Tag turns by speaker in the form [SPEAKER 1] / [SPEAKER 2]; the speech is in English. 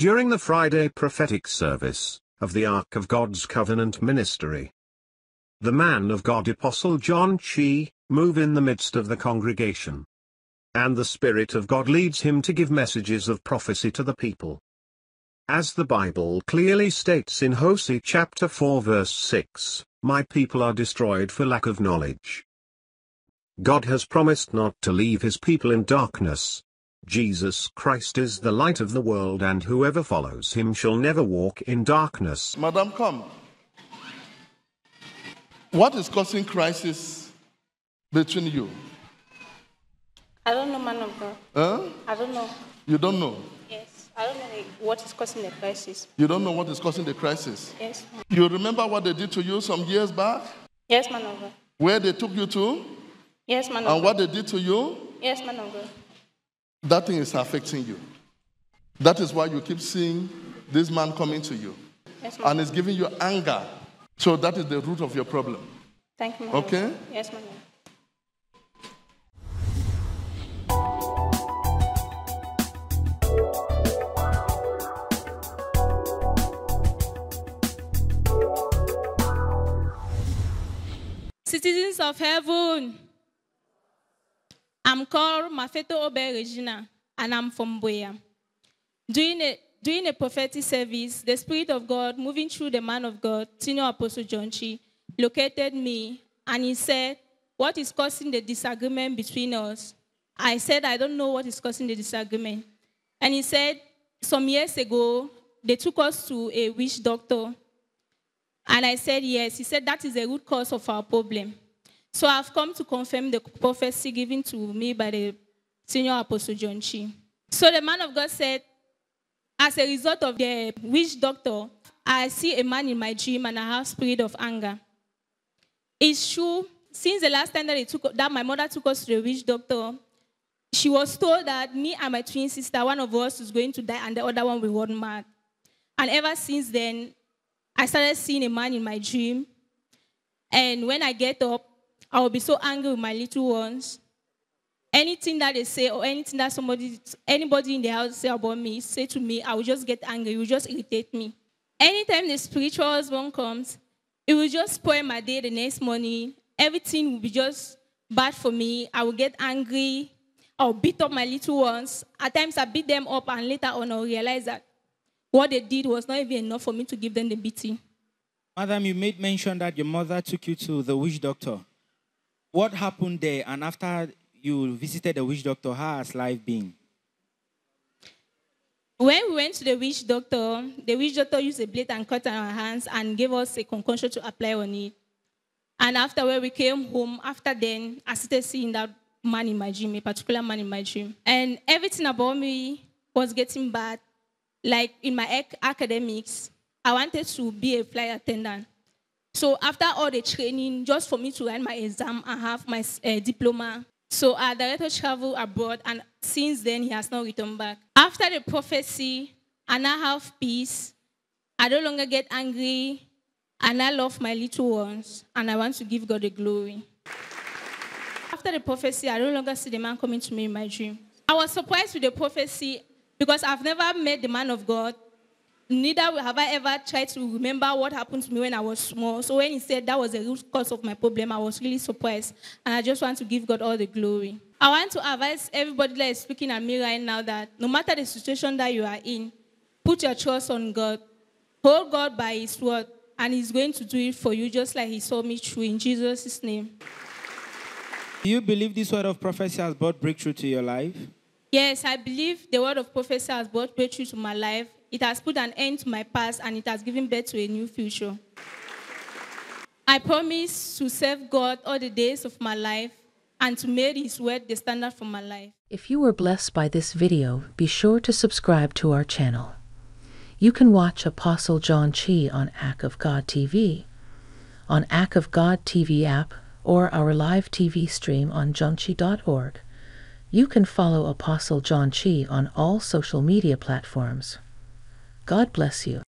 [SPEAKER 1] during the Friday prophetic service of the Ark of God's Covenant Ministry. The man of God Apostle John Chi, move in the midst of the congregation. And the Spirit of God leads him to give messages of prophecy to the people. As the Bible clearly states in Hosea chapter 4 verse 6, My people are destroyed for lack of knowledge. God has promised not to leave his people in darkness. Jesus Christ is the light of the world and whoever follows him shall never walk in darkness.
[SPEAKER 2] Madam, come. What is causing crisis between you?
[SPEAKER 3] I don't know, man of God.
[SPEAKER 2] Huh?
[SPEAKER 3] I don't know.
[SPEAKER 2] You don't know.
[SPEAKER 3] Yes. I don't know what is causing the crisis.
[SPEAKER 2] You don't know what is causing the crisis.
[SPEAKER 3] Yes.
[SPEAKER 2] You remember what they did to you some years back?
[SPEAKER 3] Yes, man of God.
[SPEAKER 2] Where they took you to?
[SPEAKER 3] Yes, man of
[SPEAKER 2] And what they did to you?
[SPEAKER 3] Yes, man of God.
[SPEAKER 2] That thing is affecting you. That is why you keep seeing this man coming to you.
[SPEAKER 3] Yes, man.
[SPEAKER 2] And it's giving you anger. So that is the root of your problem.
[SPEAKER 3] Thank you, man. of
[SPEAKER 2] Okay.
[SPEAKER 3] Yes, ma'am.
[SPEAKER 4] Citizens of heaven, I'm called Mafeto Obe Regina, and I'm from Boya. During a, during a prophetic service, the Spirit of God, moving through the man of God, Senior Apostle John Chi, located me, and he said, What is causing the disagreement between us? I said, I don't know what is causing the disagreement. And he said, Some years ago, they took us to a witch doctor and I said, yes. He said, that is the root cause of our problem. So I've come to confirm the prophecy given to me by the senior apostle John Chi. So the man of God said, as a result of the witch doctor, I see a man in my dream and I have spirit of anger. It's true. Since the last time that, took, that my mother took us to the witch doctor, she was told that me and my twin sister, one of us is going to die and the other one will run mad. And ever since then, I started seeing a man in my dream. And when I get up, I will be so angry with my little ones. Anything that they say or anything that somebody, anybody in the house say about me, say to me, I will just get angry. It will just irritate me. Anytime the spiritual husband comes, it will just spoil my day the next morning. Everything will be just bad for me. I will get angry. I'll beat up my little ones. At times I beat them up and later on I'll realize that what they did was not even enough for me to give them the beating.
[SPEAKER 5] Madam, you made mention that your mother took you to the witch doctor. What happened there? And after you visited the witch doctor, how has life been?
[SPEAKER 4] When we went to the witch doctor, the witch doctor used a blade and cut our hands and gave us a concoction to apply on it. And after when we came home, after then, I started seeing that man in my dream, a particular man in my dream. And everything about me was getting bad. Like in my ac- academics, I wanted to be a flight attendant. So after all the training, just for me to write my exam I have my uh, diploma, so our director traveled abroad, and since then he has not returned back. After the prophecy, and I now have peace. I no longer get angry, and I love my little ones, and I want to give God the glory. After the prophecy, I no longer see the man coming to me in my dream. I was surprised with the prophecy because I've never met the man of God. Neither have I ever tried to remember what happened to me when I was small. So when he said that was the root cause of my problem, I was really surprised. And I just want to give God all the glory. I want to advise everybody that is speaking at me right now that no matter the situation that you are in, put your trust on God. Hold God by his word, and he's going to do it for you just like he saw me through in Jesus' name.
[SPEAKER 5] Do you believe this word of prophecy has brought breakthrough to your life?
[SPEAKER 4] Yes, I believe the word of prophecy has brought breakthrough to my life. It has put an end to my past and it has given birth to a new future. I promise to serve God all the days of my life and to make His word the standard for my life.
[SPEAKER 6] If you were blessed by this video, be sure to subscribe to our channel. You can watch Apostle John Chi on Ark of God TV, on Ark of God TV app, or our live TV stream on johnchi.org. You can follow Apostle John Chi on all social media platforms. God bless you.